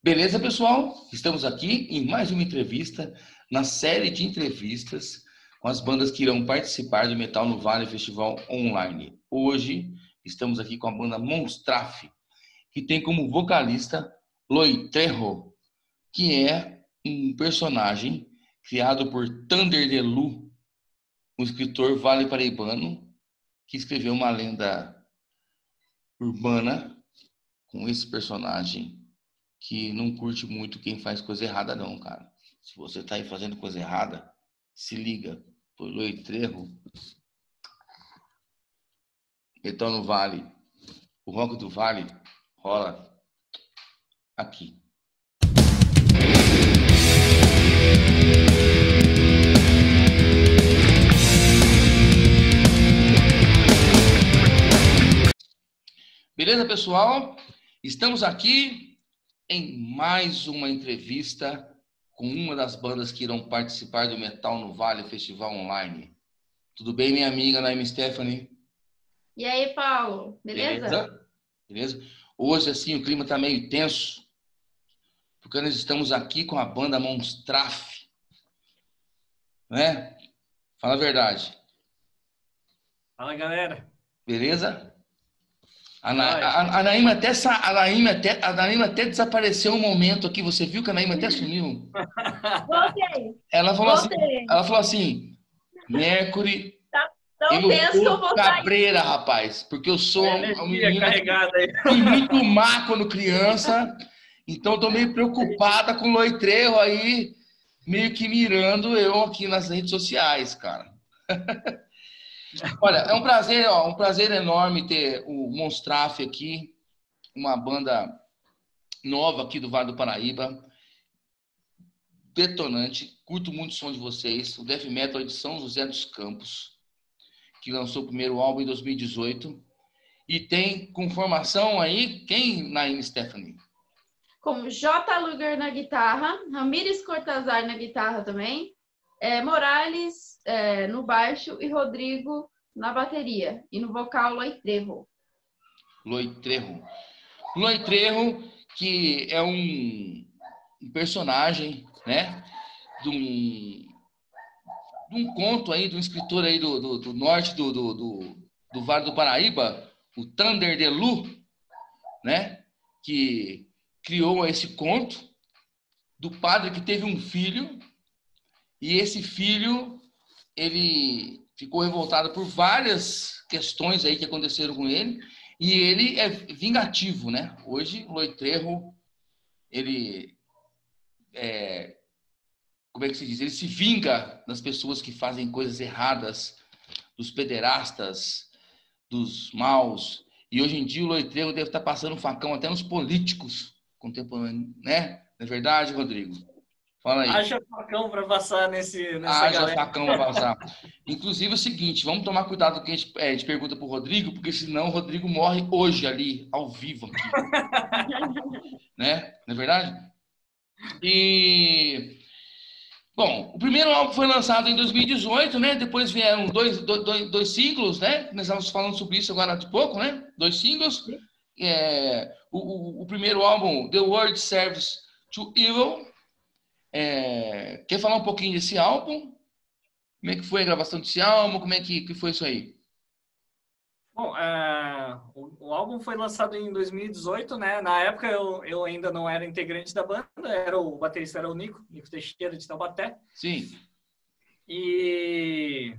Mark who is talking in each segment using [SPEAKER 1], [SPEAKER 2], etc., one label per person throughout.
[SPEAKER 1] Beleza, pessoal? Estamos aqui em mais uma entrevista, na série de entrevistas com as bandas que irão participar do Metal no Vale Festival Online. Hoje estamos aqui com a banda Monstraf, que tem como vocalista Loitrejo, que é um personagem criado por Thunder Delu, um escritor vale paraibano que escreveu uma lenda urbana com esse personagem que não curte muito quem faz coisa errada, não, cara. Se você tá aí fazendo coisa errada, se liga. Pelo Trejo. Então no Vale. O Ronco do Vale rola aqui. Beleza, pessoal? Estamos aqui em mais uma entrevista com uma das bandas que irão participar do Metal no Vale Festival Online. Tudo bem, minha amiga Naime Stephanie?
[SPEAKER 2] E aí, Paulo? Beleza? Beleza?
[SPEAKER 1] Beleza? Hoje, assim, o clima está meio tenso, porque nós estamos aqui com a banda Monstraf. Né? Fala a verdade.
[SPEAKER 3] Fala, galera.
[SPEAKER 1] Beleza? A, a, a, Naima até, a, Naima até, a Naima até desapareceu um momento aqui. Você viu que a Naima até sumiu?
[SPEAKER 2] Voltei.
[SPEAKER 1] Ela falou, Assim, ela falou assim: Mercury.
[SPEAKER 2] Tá tão tenso que eu vou
[SPEAKER 1] cabreira, rapaz. Porque eu sou um menino fui muito má quando criança. Então eu tô meio preocupada com o Loitreiro aí, meio que mirando eu aqui nas redes sociais, cara. Olha, é um prazer, ó, um prazer enorme ter o Monstraf aqui, uma banda nova aqui do Vale do Paraíba, detonante. Curto muito o som de vocês. O Death Metal de São José dos Campos, que lançou o primeiro álbum em 2018. E tem com formação aí, quem, Naine Stephanie?
[SPEAKER 2] Com J. Luger na guitarra, Ramires Cortazar na guitarra também, é, Morales é, no baixo e Rodrigo na bateria. E no vocal, Loitrejo.
[SPEAKER 1] Loitrejo. Loitrejo, que é um, um personagem, né? De um, de um conto aí, de um escritor aí do, do, do norte do, do, do, do Vale do Paraíba, o Thunder de Lu, né? Que criou esse conto do padre que teve um filho e esse filho, ele ficou revoltado por várias questões aí que aconteceram com ele, e ele é vingativo, né? Hoje, o Loitrejo, ele é, como é que se diz? Ele se vinga das pessoas que fazem coisas erradas, dos pederastas, dos maus. E hoje em dia o Loitrejo deve estar passando facão até nos políticos contemporâneos, né? Não é verdade, Rodrigo?
[SPEAKER 3] Fala aí. Haja facão para passar nesse, nessa
[SPEAKER 1] Haja galera. facão para passar. Inclusive é o seguinte, vamos tomar cuidado que a gente, é, a gente pergunta para o Rodrigo, porque senão o Rodrigo morre hoje ali, ao vivo aqui. né? Não é verdade? E... Bom, o primeiro álbum foi lançado em 2018, né? Depois vieram dois, dois, dois singles, né? Nós estávamos falando sobre isso agora de pouco, né? Dois singles. É, o, o, o primeiro álbum, The World Serves to Evil, é, quer falar um pouquinho desse álbum? Como é que foi a gravação desse álbum? Como é que, que foi isso aí?
[SPEAKER 3] Bom, é, o, o, álbum foi lançado em 2018, né? Na época eu, eu ainda não era integrante da banda, era o baterista era o Nico, Nico Teixeira de Taubaté.
[SPEAKER 1] Sim.
[SPEAKER 3] E,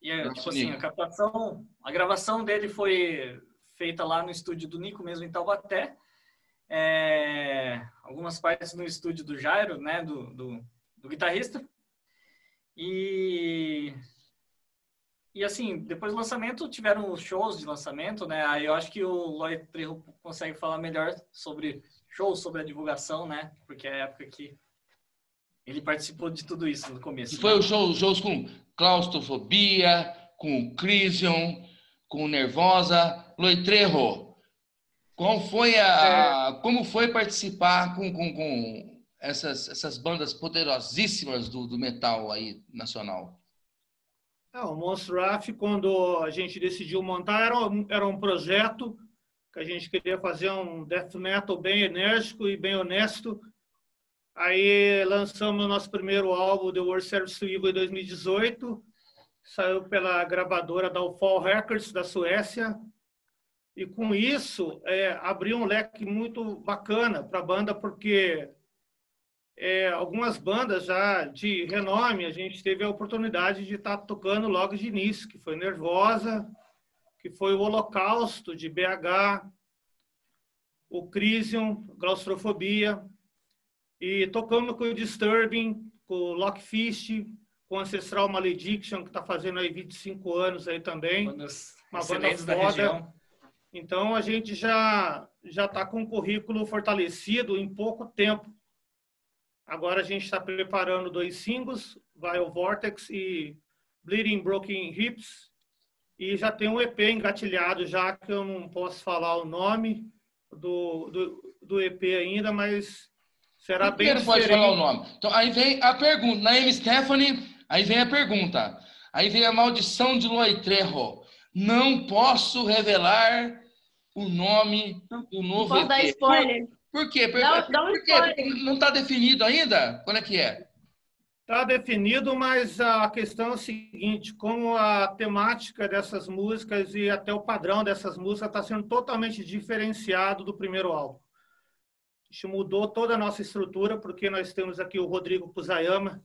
[SPEAKER 3] e é, tipo assim, a captação, a gravação dele foi feita lá no estúdio do Nico mesmo em Taubaté é, algumas partes no estúdio do Jairo, né, do, do, do, guitarrista. E, e assim, depois do lançamento tiveram shows de lançamento, né? Aí eu acho que o Lloyd Trejo consegue falar melhor sobre shows, sobre a divulgação, né? Porque é a época que ele participou de tudo isso no começo.
[SPEAKER 1] E foi né? os shows, shows com claustrofobia, com Crisium, com Nervosa. Lloyd Trejo, qual foi a, é. como foi participar com, com, com essas, essas bandas poderosíssimas do, do metal aí nacional?
[SPEAKER 4] É, o Monstraf, quando a gente decidiu montar, era um, era um projeto que a gente queria fazer um death metal bem enérgico e bem honesto. Aí lançamos o nosso primeiro álbum, The World Service to Evil, em 2018. Saiu pela gravadora da Fall Records, da Suécia. E com isso, é, abriu um leque muito bacana para a banda, porque é, algumas bandas já de renome, a gente teve a oportunidade de estar tá tocando logo de início, que foi Nervosa, que foi o Holocausto de BH, o Crisium, Claustrofobia, e tocamos com o Disturbing, com o Lockfist, com o Ancestral Malediction, que está fazendo aí 25 anos aí também. Uma banda foda. Então a gente já já está com o currículo fortalecido em pouco tempo. Agora a gente está preparando dois singles, Vile Vortex e Bleeding Broken Hips, e já tem um EP engatilhado, já que eu não posso falar o nome do, do, do EP ainda, mas será bem
[SPEAKER 1] não pode falar o nome. Então, aí vem a pergunta. Naime Stephanie, aí vem a pergunta. Aí vem a maldição de Loitrejo. Não posso revelar o nome do novo
[SPEAKER 2] não EP. Dar spoiler.
[SPEAKER 1] Por, quê? Por, dá, por, dá um por quê? Porque não está definido ainda? Quando é que é?
[SPEAKER 4] Está definido, mas a questão é a seguinte: como a temática dessas músicas e até o padrão dessas músicas está sendo totalmente diferenciado do primeiro álbum. A gente mudou toda a nossa estrutura, porque nós temos aqui o Rodrigo Puzayama,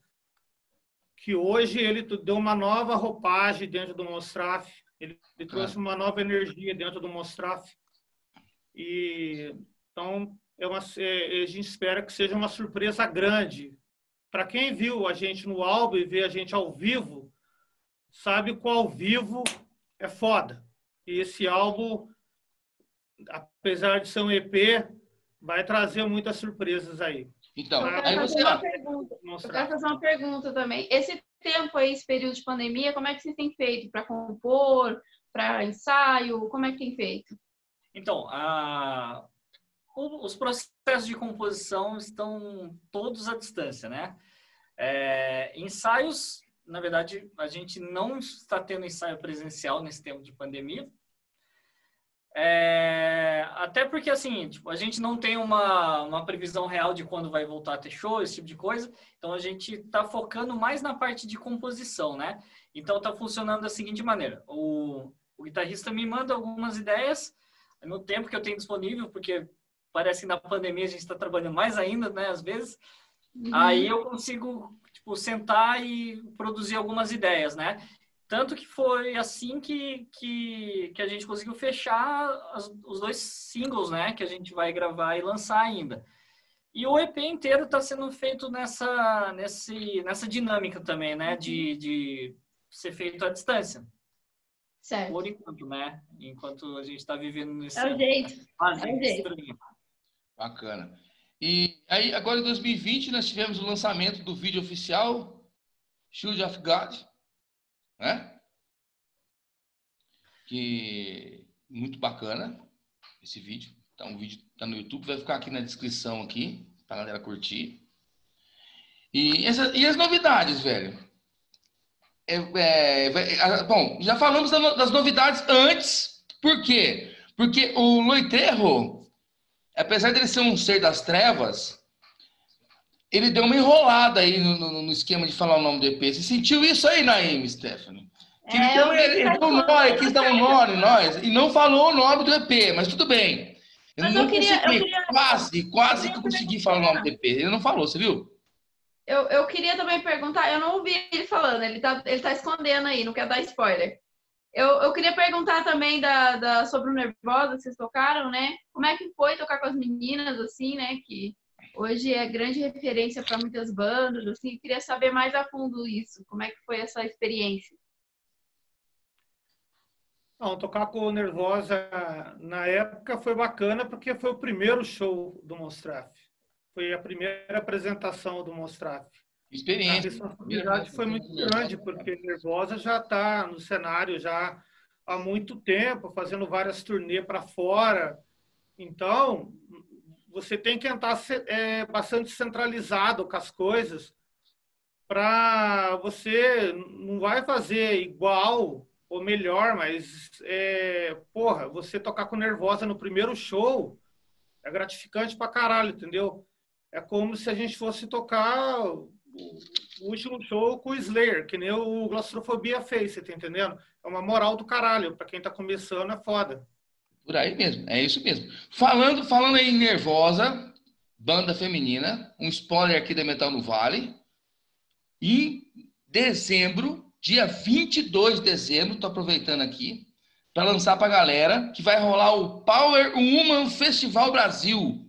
[SPEAKER 4] que hoje ele deu uma nova roupagem dentro do Mostraf, ele, ele trouxe uma nova energia dentro do Mostraf. E então é uma, é, a gente espera que seja uma surpresa grande para quem viu a gente no álbum e vê a gente ao vivo, sabe que o ao vivo é foda. E esse álbum, apesar de ser um EP, vai trazer muitas surpresas aí.
[SPEAKER 2] Então, eu aí você... Uma pergunta. Eu quero fazer uma pergunta também. Esse tempo aí, esse período de pandemia, como é que vocês têm feito para compor, para ensaio? Como é que tem feito?
[SPEAKER 3] Então, a, os processos de composição estão todos à distância, né? É, ensaios, na verdade, a gente não está tendo ensaio presencial nesse tempo de pandemia. É, até porque, assim, tipo, a gente não tem uma, uma previsão real de quando vai voltar a ter show, esse tipo de coisa. Então, a gente está focando mais na parte de composição, né? Então, está funcionando da seguinte maneira. O, o guitarrista me manda algumas ideias no tempo que eu tenho disponível, porque parece que na pandemia a gente está trabalhando mais ainda, né, às vezes. Uhum. Aí eu consigo tipo, sentar e produzir algumas ideias, né? Tanto que foi assim que, que, que a gente conseguiu fechar as, os dois singles, né? Que a gente vai gravar e lançar ainda. E o EP inteiro está sendo feito nessa, nesse, nessa dinâmica também, né? De, uhum. de ser feito à distância.
[SPEAKER 2] Certo.
[SPEAKER 3] Por enquanto, né? Enquanto a gente está vivendo nesse...
[SPEAKER 2] É o jeito. É o jeito.
[SPEAKER 1] Bacana. E aí, agora em 2020, nós tivemos o lançamento do vídeo oficial, Shield of God, né? Que muito bacana esse vídeo. Então, o vídeo está no YouTube, vai ficar aqui na descrição aqui, para galera curtir. E, essa, e as novidades, velho? É, é, bom, já falamos das novidades antes. Por quê? Porque o Loiterro apesar dele ser um ser das trevas, ele deu uma enrolada aí no, no, no esquema de falar o nome do EP. Você sentiu isso aí, Naime, Stephanie? Que é, então, ele, ele, deu um nó, quis dar um nó em nós e não falou o nome do EP, mas tudo bem. Eu mas não eu queria, consegui, eu queria, quase, quase que eu consegui falar o nome do EP. Ele não falou, você viu?
[SPEAKER 2] Eu, eu queria também perguntar, eu não ouvi ele falando, ele tá, ele tá escondendo aí, não quer dar spoiler. Eu, eu queria perguntar também da, da, sobre o Nervosa, que vocês tocaram, né? Como é que foi tocar com as meninas, assim, né? Que hoje é grande referência para muitas bandas, assim. Eu queria saber mais a fundo isso. Como é que foi essa experiência?
[SPEAKER 4] Não, tocar com o Nervosa na época foi bacana porque foi o primeiro show do Mostraf. Foi a primeira apresentação do Mostraf.
[SPEAKER 1] Experiência. A
[SPEAKER 4] responsabilidade foi muito grande, porque Nervosa já está no cenário já há muito tempo, fazendo várias turnês para fora. Então, você tem que entrar é, bastante centralizado com as coisas para você não vai fazer igual ou melhor, mas, é, porra, você tocar com Nervosa no primeiro show é gratificante pra caralho, entendeu? É como se a gente fosse tocar o último show com o Slayer, que nem o Claustrofobia fez, você tá entendendo? É uma moral do caralho, pra quem tá começando é foda.
[SPEAKER 1] Por aí mesmo, é isso mesmo. Falando, falando aí Nervosa, banda feminina, um spoiler aqui da Metal no Vale. Em dezembro, dia 22 de dezembro, tô aproveitando aqui, para lançar para a galera que vai rolar o Power Woman Festival Brasil.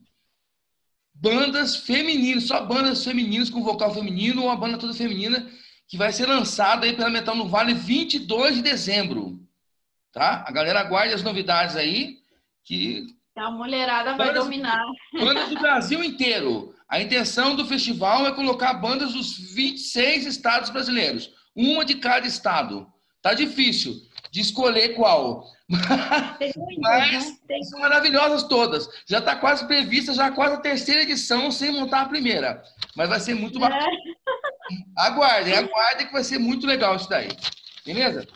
[SPEAKER 1] Bandas femininas, só bandas femininas com vocal feminino, uma banda toda feminina, que vai ser lançada aí pela Metal no Vale 22 de dezembro. Tá? A galera aguarde as novidades aí, que...
[SPEAKER 2] A mulherada vai bandas, dominar.
[SPEAKER 1] Bandas do Brasil inteiro. A intenção do festival é colocar bandas dos 26 estados brasileiros. Uma de cada estado. Tá difícil de escolher qual. Mas né? são maravilhosas todas. Já está quase prevista, já quase a terceira edição, sem montar a primeira. Mas vai ser muito bacana. É. Aguardem, aguardem que vai ser muito legal isso daí. Beleza?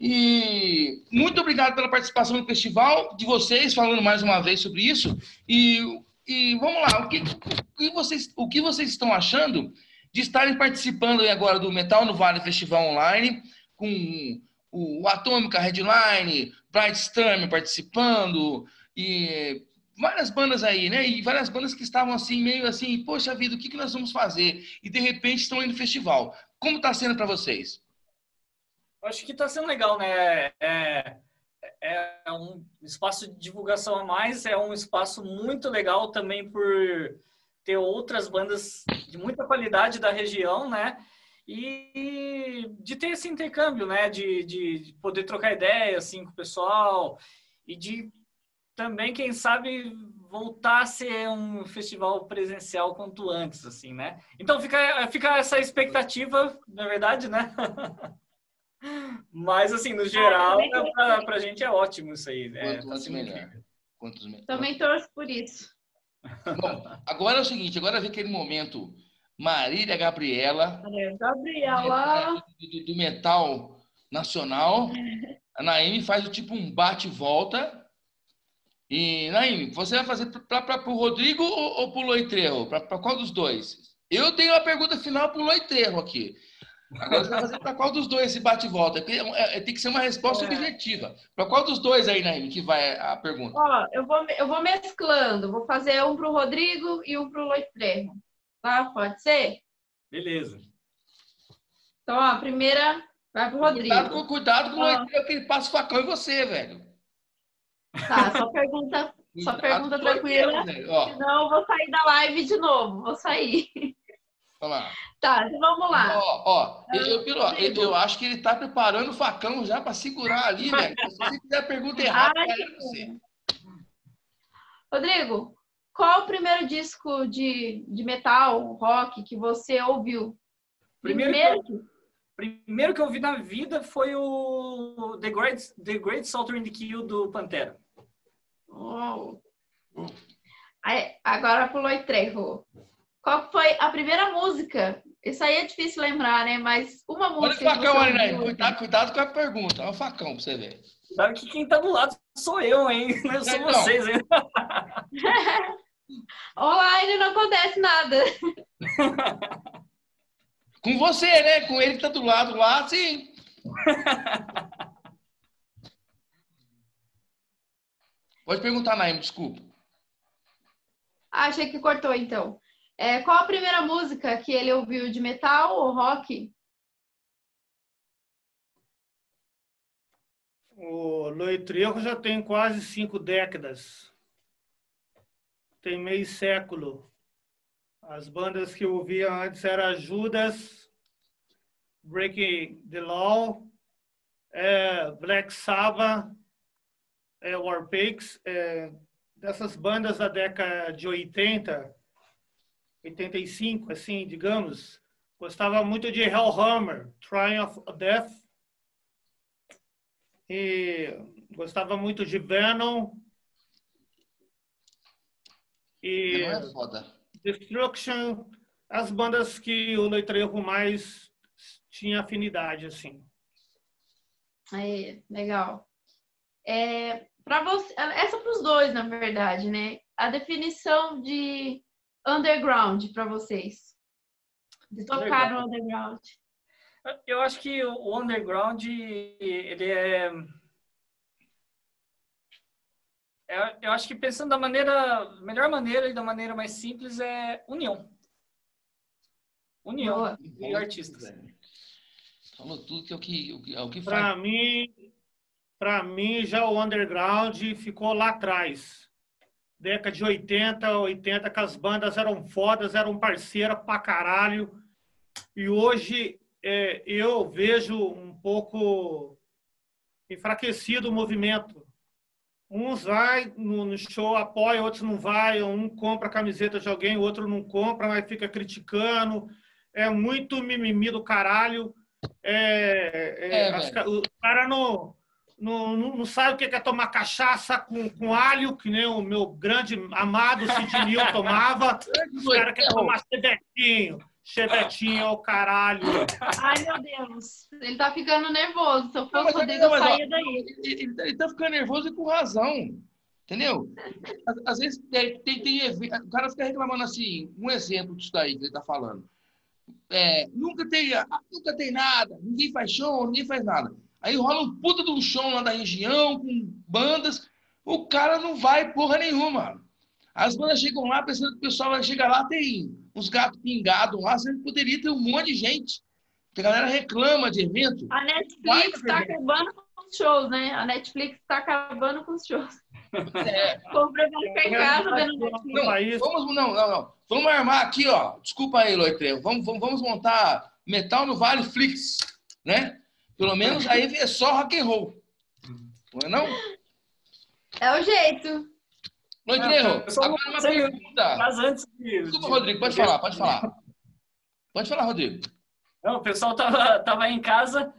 [SPEAKER 1] E muito obrigado pela participação no festival, de vocês, falando mais uma vez sobre isso. E, e vamos lá, o que, o, que vocês, o que vocês estão achando de estarem participando agora do Metal no Vale Festival Online, com o Atômica Headline, Brightstorm participando, e várias bandas aí, né? E várias bandas que estavam assim, meio assim, poxa vida, o que, que nós vamos fazer? E de repente estão indo no festival. Como está sendo para vocês?
[SPEAKER 3] Acho que está sendo legal, né? É, é um espaço de divulgação a mais, é um espaço muito legal também por ter outras bandas de muita qualidade da região, né? e de ter esse intercâmbio, né? De, de poder trocar ideia assim com o pessoal e de também, quem sabe, voltar a ser um festival presencial quanto antes, assim, né? Então fica, fica essa expectativa, na verdade, né? Mas, assim, no geral, ah, para a gente é ótimo isso aí.
[SPEAKER 1] Né? Quanto, melhor. Quantos
[SPEAKER 2] Também torço por isso.
[SPEAKER 1] Bom, agora é o seguinte, agora vem aquele momento Marília Gabriela.
[SPEAKER 2] Gabriela.
[SPEAKER 1] Do, do, metal nacional. A Naime faz tipo um bate-volta. E, Naime, você vai fazer para o Rodrigo ou, ou para o Loitrejo? Para qual dos dois? Eu tenho a pergunta final para o Loitrejo aqui. Agora você vai fazer para qual dos dois esse bate-volta? É, é, tem que ser uma resposta é. objetiva. Para qual dos dois aí, Naime, que vai a pergunta?
[SPEAKER 2] Ó, eu vou, eu vou mesclando. Vou fazer um para o Rodrigo e um para o Loitrejo. Tá? Pode ser?
[SPEAKER 3] Beleza.
[SPEAKER 2] Então, ó, a primeira vai pro Rodrigo.
[SPEAKER 1] Cuidado com, cuidado com ó. que ele passa o facão em você, velho.
[SPEAKER 2] Tá, só pergunta, só pergunta tranquila. Senão eu vou sair da live de novo. Vou sair.
[SPEAKER 1] Olha
[SPEAKER 2] Tá, então vamos lá.
[SPEAKER 1] Ó, ó, eu, eu, eu, eu acho que ele tá preparando o facão já para segurar ali, velho. Se você fizer a pergunta errada, Ai, é você.
[SPEAKER 2] Rodrigo, qual o primeiro disco de, de metal, rock, que você ouviu?
[SPEAKER 3] Primeiro, primeiro... Que, eu, primeiro que eu ouvi na vida foi o The Great, The Great Southern Kill do Pantera.
[SPEAKER 2] Oh. Aí, agora pulou e trevo. Qual foi a primeira música? Isso aí é difícil lembrar, né? Mas uma música.
[SPEAKER 1] Olha o facão ali, né? Cuidado, cuidado com a pergunta. Olha o facão pra você ver.
[SPEAKER 3] Sabe que quem tá do lado sou eu, hein? Não sou então. vocês, hein?
[SPEAKER 2] Online não acontece nada.
[SPEAKER 1] Com você, né? Com ele que tá do lado lá, sim. Pode perguntar, Naim, desculpa.
[SPEAKER 2] Ah, achei que cortou, então. É, qual a primeira música que ele ouviu de metal ou rock?
[SPEAKER 4] O Loitrejo já tem quase cinco décadas tem meio século. As bandas que eu ouvia antes eram Judas, Breaking the Law, é, Black Sabbath, é, Warpigs, é, dessas bandas da década de 80, 85, assim, digamos. Gostava muito de Hellhammer, Triumph of Death. E gostava muito de Venom, e
[SPEAKER 1] é foda.
[SPEAKER 4] Destruction, as bandas que o Leitrejo mais tinha afinidade, assim.
[SPEAKER 2] Aí, legal. É, para você, essa para os dois, na verdade, né? A definição de underground para vocês. De tocar no underground.
[SPEAKER 3] Eu acho que o underground ele é eu acho que pensando da maneira, melhor maneira e da maneira mais simples é união. União Boa. e artistas.
[SPEAKER 1] Falou tudo que é o que, é o que
[SPEAKER 4] faz. Para mim, para mim, já o underground ficou lá atrás. Década de 80, 80, que as bandas eram fodas, eram parceiras pra caralho. E hoje é, eu vejo um pouco enfraquecido o movimento. Uns vai no show, apoia, outros não vai. Um compra a camiseta de alguém, o outro não compra, mas fica criticando. É muito mimimi do caralho. É, é, é as, o cara não, não, não, sabe o que é tomar cachaça com, com alho, que nem o meu grande amado Sidney tomava. Os caras querem tomar chevetinho. Chevetinho é o caralho.
[SPEAKER 2] Ai, meu Deus. Ele tá ficando nervoso. Se eu fosse o Rodrigo, eu saía daí.
[SPEAKER 1] Ele, ele, ele, tá ficando nervoso e com razão. Entendeu? Às, às vezes tem, tem, tem, o cara fica reclamando assim, um exemplo disso daí que ele tá falando. É, nunca, tem, nunca tem nada, ninguém faz show, ninguém faz nada. Aí rola um puta de um show lá da região, com bandas, o cara não vai porra nenhuma. As bandas chegam lá pensando que o pessoal vai chegar lá, tem uns gatos pingados lá, você poderia ter um monte de gente. Porque a galera reclama de evento.
[SPEAKER 2] A Netflix está acabando com os shows, né? A Netflix está acabando com os shows. É. Compra pra ficar em casa vendo Netflix.
[SPEAKER 1] Não, vamos, não, não, não. Vamos armar aqui, ó. Desculpa aí, Loitre. Vamos, vamos, vamos montar Metal no Vale Flix, né? Pelo menos aí é só rock and roll. Não é não?
[SPEAKER 2] É o jeito.
[SPEAKER 1] Loitreiro, agora uma pergunta. Mas antes de... Desculpa, Rodrigo, pode falar, pode falar. Pode falar, Rodrigo.
[SPEAKER 3] Não, o pessoal tava, tava em casa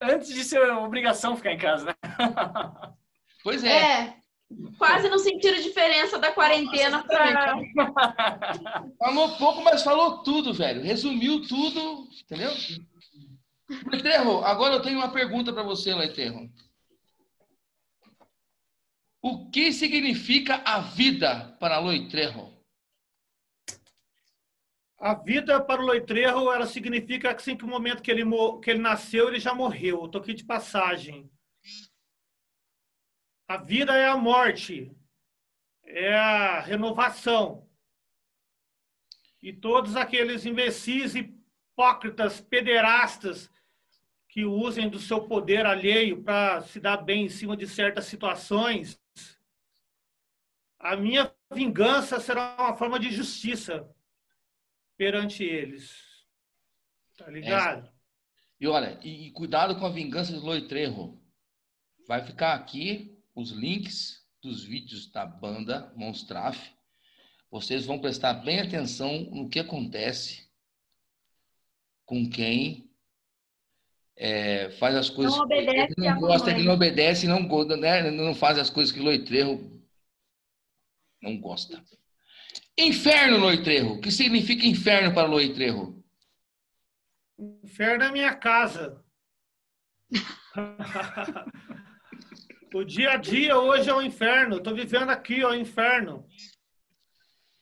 [SPEAKER 3] antes de ser obrigação ficar em casa, né?
[SPEAKER 1] Pois é. É.
[SPEAKER 2] Quase não sentiram diferença da quarentena para.
[SPEAKER 1] Falou pouco, mas falou tudo, velho. Resumiu tudo, entendeu? Leiterro, agora eu tenho uma pergunta para você, Leiterro. O que significa a vida para Loitrejo?
[SPEAKER 4] A vida para o Loitrejo, ela significa que assim que o momento que ele, que ele nasceu, ele já morreu. Eu tô aqui de passagem. A vida é a morte, é a renovação. E todos aqueles imbecis, hipócritas, pederastas que usem do seu poder alheio para se dar bem em cima de certas situações, a minha vingança será uma forma de justiça perante eles. Tá ligado? É.
[SPEAKER 1] E olha, e, e, cuidado com a vingança do Loitrejo. Vai ficar aqui os links dos vídeos da banda Monstraf. Vocês vão prestar bem atenção no que acontece com quem é, faz as coisas
[SPEAKER 2] não obedece
[SPEAKER 1] que não gosta, que não obedece, não, né, não faz as coisas que o Loitrejo não gosta. Inferno, Loitrejo. O que significa inferno para Loitrejo?
[SPEAKER 4] Inferno é minha casa. o dia a dia hoje é o um inferno. Estou vivendo aqui, ó, o inferno.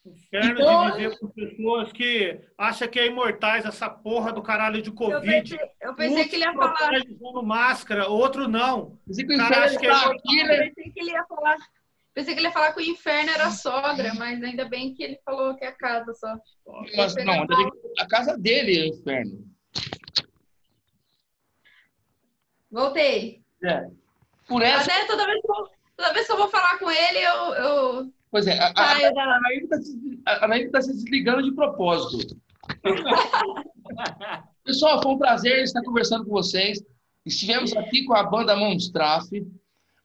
[SPEAKER 4] Inferno então, de viver com pessoas que acham que é imortais essa porra do caralho de Covid. Eu
[SPEAKER 2] pensei, eu pensei que ele ia falar.
[SPEAKER 4] Usando máscara, outro não.
[SPEAKER 2] Pensei que, cara, acha que é? Eu pensei que ele ia falar. Pensei que ele ia falar que o inferno era a sogra, mas ainda bem que ele falou que é a casa só.
[SPEAKER 1] Mas, não, a casa dele é o inferno.
[SPEAKER 2] Voltei.
[SPEAKER 1] É. Por essa...
[SPEAKER 2] Até toda vez, que eu, toda vez que eu vou falar com ele, eu, eu
[SPEAKER 1] Pois é, a, a, a Anaída está se desligando de propósito. Pessoal, foi um prazer estar conversando com vocês. Estivemos aqui com a banda Monstraf,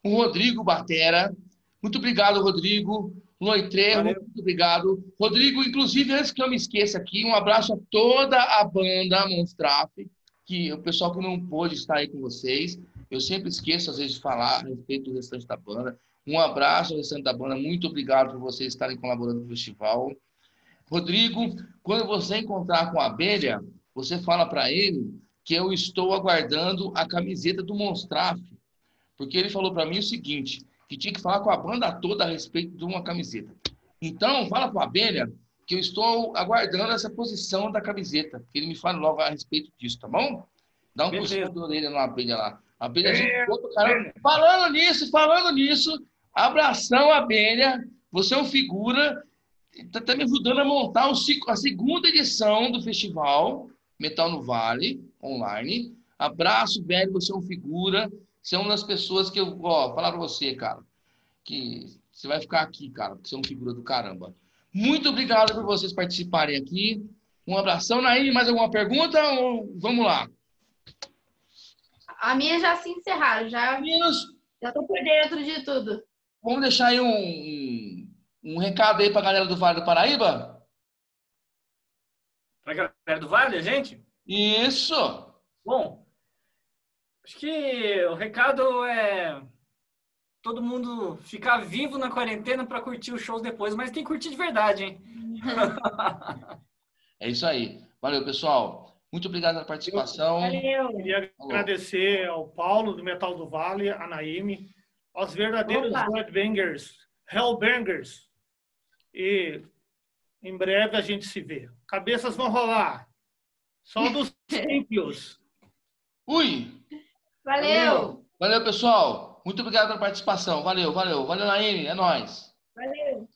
[SPEAKER 1] o Rodrigo Batera. Muito obrigado, Rodrigo. Loitrejo, muito obrigado. Rodrigo, inclusive, antes que eu me esqueça aqui, um abraço a toda a banda Monstraf, que o pessoal que não pôde estar aí com vocês. Eu sempre esqueço, às vezes, de falar a respeito do restante da banda. Um abraço ao restante da banda. Muito obrigado por vocês estarem colaborando com o festival. Rodrigo, quando você encontrar com a abelha, você fala para ele que eu estou aguardando a camiseta do Monstraf, porque ele falou para mim o seguinte, que tinha que falar com a banda toda a respeito de uma camiseta. Então, fala para a Abelha que eu estou aguardando essa posição da camiseta, que ele me fale logo a respeito disso, tá bom? Dá um puxão de orelha na abelha lá. Abelha, gente,
[SPEAKER 4] É.
[SPEAKER 1] Falando nisso, falando nisso, abração, abelha. Você é um figura, está tá me ajudando a montar o, a segunda edição do festival Metal no Vale, online. Abraço, velho, você é um figura. Você é uma das pessoas que eu, ó, falar para você, cara, que você vai ficar aqui, cara, porque você é um figura do caramba. Muito obrigado por vocês participarem aqui. Um abração. Naí, mais alguma pergunta? Ou vamos lá?
[SPEAKER 2] A minha já se encerraram, já,
[SPEAKER 1] Meninos,
[SPEAKER 2] já tô por dentro de tudo.
[SPEAKER 1] Vamos deixar aí um, um, um recado aí para a galera do Vale do Paraíba?
[SPEAKER 3] Pra galera do Vale, gente?
[SPEAKER 1] Isso!
[SPEAKER 3] Bom, acho que o recado é todo mundo ficar vivo na quarentena para curtir os shows depois, mas tem que curtir de verdade, hein?
[SPEAKER 1] É isso aí. Valeu, pessoal. Muito obrigado pela participação.
[SPEAKER 2] Valeu.
[SPEAKER 4] Queria agradecer ao Paulo, do Metal do Vale, a Naime, aos verdadeiros
[SPEAKER 2] Opa.
[SPEAKER 4] Bloodbangers, Hellbangers. E em breve a gente se vê. Cabeças vão rolar. Só dos ímpios.
[SPEAKER 1] Ui!
[SPEAKER 2] Valeu.
[SPEAKER 1] Valeu, pessoal. Muito obrigado pela participação. Valeu, valeu. Valeu, Naime. É nóis.
[SPEAKER 2] Valeu.